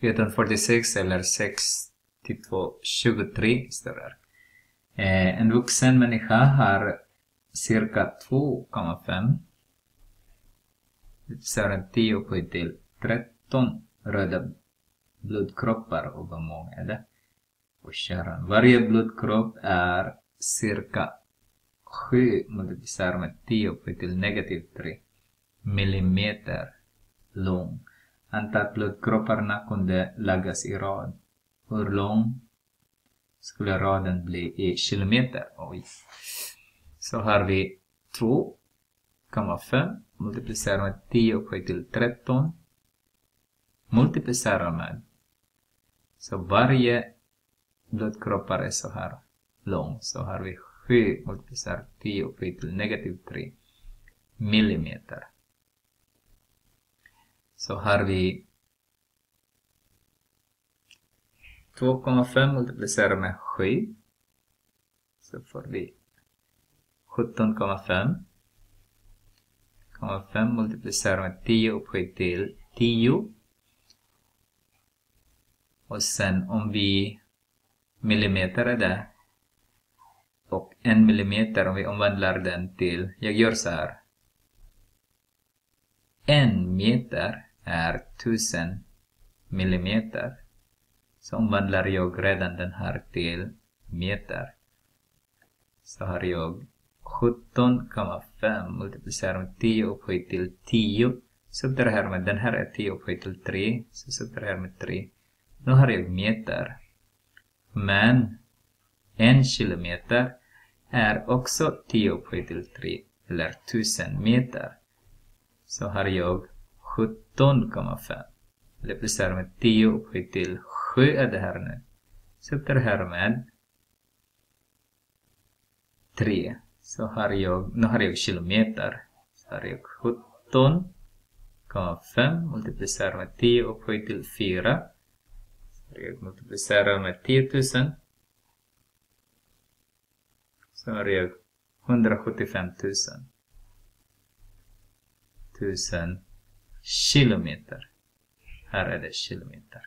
1446 eller 6223 står det. Eh, en vuxen människa har cirka 2,5 Det är det 10 upphöjt till 13 röda blodkroppar och hur många är det? Och kärran. Varje blodkropp är cirka 7 multiplicerat med 10 upphöjt till negativ 3 millimeter lång. Antalet blodkropparna kunde läggas i rad. Hur lång skulle raden bli i kilometer? Oj. Så har vi 2,5 multiplicerat med 10 upphöjt till 13 multiplicerar med. Så varje blodkroppar är så här lång. Så har vi 7 multiplicerat 10 upphöjt till negativ 3 millimeter. Så har vi 2,5 multiplicerat med 7. Så får vi 17,5. 5 multiplicerat med 10 upphöjt till 10. Och sen om vi millimeter är det. Och en millimeter om vi omvandlar den till, jag gör så här. En meter är 1000 millimeter. Så omvandlar jag redan den här till meter. Så har jag 17,5 multiplicerar med 10 upphöjt till 10. Subtraherar med den här är 10 upphöjt till 3. Så subtraherar med 3. Nu har jag meter. Men en kilometer är också 10 upphöjt till 3 eller 1000 meter. Så har jag 17,5 multiplicerar med 10 upphöjt till 7 är det här nu. Subtraherar med 3 så har jag, nu har jag kilometer. Så har jag 17,5 multiplicerar med 10 upphöjt till 4. Så jag multiplicerar med 10 000. Så har jag 175 000. 1000 kilometer. Här är det kilometer.